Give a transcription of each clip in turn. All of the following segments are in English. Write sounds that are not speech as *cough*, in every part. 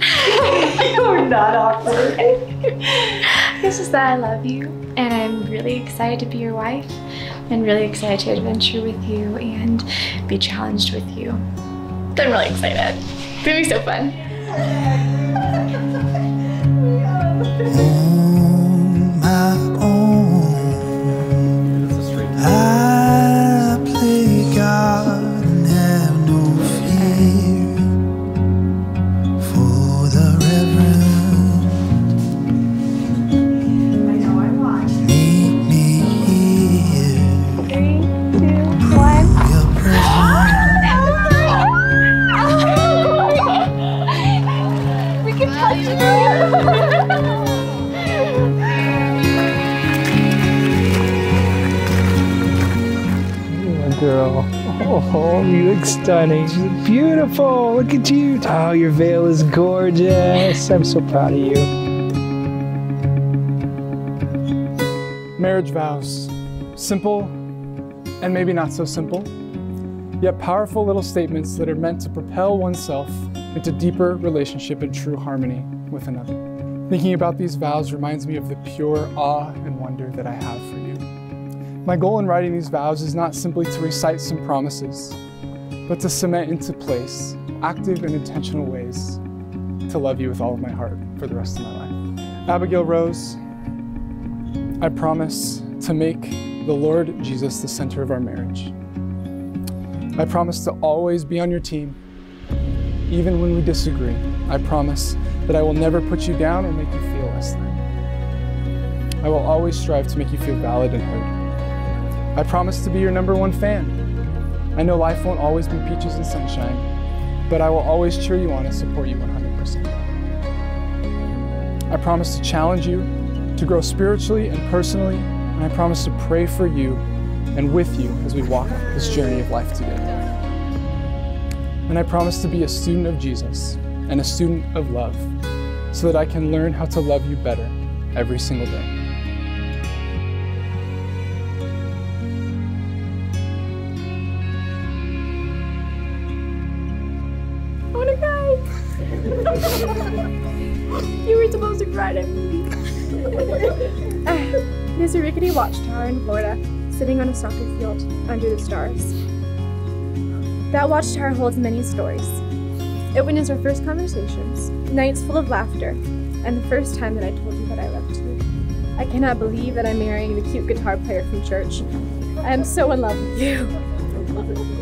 *laughs* not awkward. It's just that I love you and I'm really excited to be your wife and really excited to adventure with you and be challenged with you. I'm really excited. It's gonna be so fun. *laughs* girl. Oh, you look stunning. Look beautiful. Look at you. Oh, your veil is gorgeous. I'm so proud of you. Marriage vows. Simple and maybe not so simple, yet powerful little statements that are meant to propel oneself into deeper relationship and true harmony with another. Thinking about these vows reminds me of the pure awe and wonder that I have. My goal in writing these vows is not simply to recite some promises, but to cement into place active and intentional ways to love you with all of my heart for the rest of my life. Abigail Rose, I promise to make the Lord Jesus the center of our marriage. I promise to always be on your team, even when we disagree. I promise that I will never put you down or make you feel less than. I will always strive to make you feel valid and heard. I promise to be your number one fan. I know life won't always be peaches and sunshine, but I will always cheer you on and support you 100%. I promise to challenge you to grow spiritually and personally, and I promise to pray for you and with you as we walk this journey of life together. And I promise to be a student of Jesus and a student of love so that I can learn how to love you better every single day. *laughs* you were supposed to cry to me. There's a rickety watchtower in Florida, sitting on a soccer field under the stars. That watchtower holds many stories. It witnessed our first conversations, nights full of laughter, and the first time that I told you that I loved you. I cannot believe that I'm marrying the cute guitar player from church. I am so in love with you. *laughs*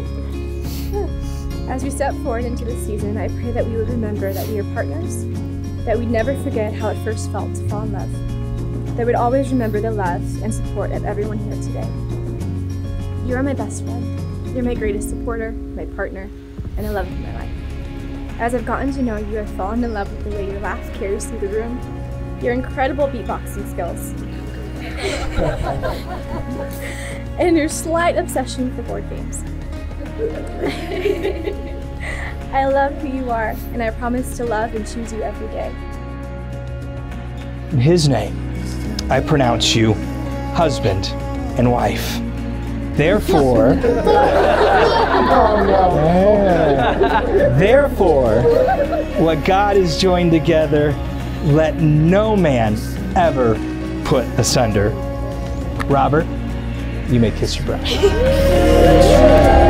As we step forward into this season, I pray that we would remember that we are partners, that we'd never forget how it first felt to fall in love, that we'd always remember the love and support of everyone here today. You are my best friend. You're my greatest supporter, my partner, and the love of my life. As I've gotten to know you, I've fallen in love with the way your laugh carries through the room, your incredible beatboxing skills, *laughs* and your slight obsession for board games. *laughs* I love who you are, and I promise to love and choose you every day. In His name, I pronounce you husband and wife. Therefore, *laughs* therefore, what God has joined together, let no man ever put asunder. Robert, you may kiss your bride. *laughs*